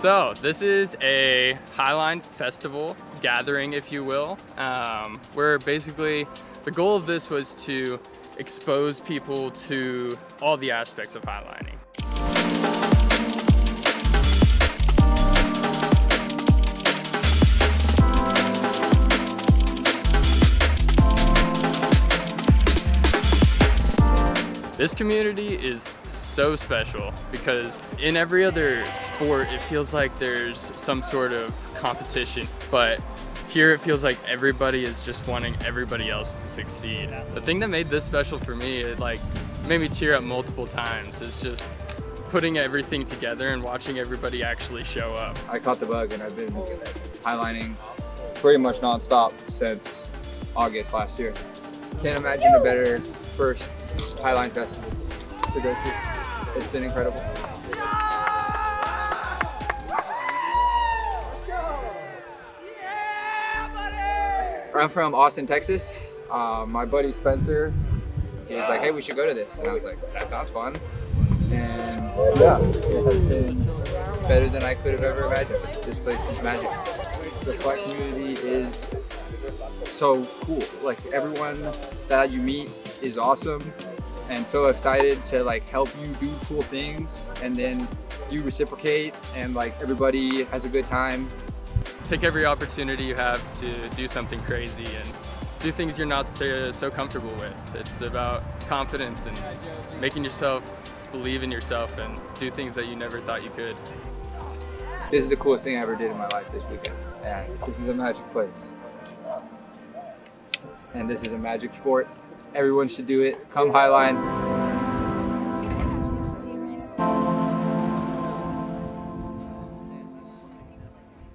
So this is a Highline Festival gathering, if you will, um, where basically the goal of this was to expose people to all the aspects of highlining. This community is so special because in every other sport it feels like there's some sort of competition but here it feels like everybody is just wanting everybody else to succeed. The thing that made this special for me, it like made me tear up multiple times, It's just putting everything together and watching everybody actually show up. I caught the bug and I've been highlining pretty much nonstop since August last year. Can't imagine a better first Highline Festival to go to. It's been incredible. I'm from Austin, Texas. Uh, my buddy Spencer, he was like, hey, we should go to this. And I was like, that sounds fun. And yeah, it has been better than I could have ever imagined. This place is magic. The SWAT community is so cool. Like everyone that you meet is awesome and so excited to like help you do cool things and then you reciprocate and like everybody has a good time take every opportunity you have to do something crazy and do things you're not so comfortable with. It's about confidence and making yourself believe in yourself and do things that you never thought you could. This is the coolest thing I ever did in my life this weekend. And this is a magic place. And this is a magic sport. Everyone should do it. Come Highline.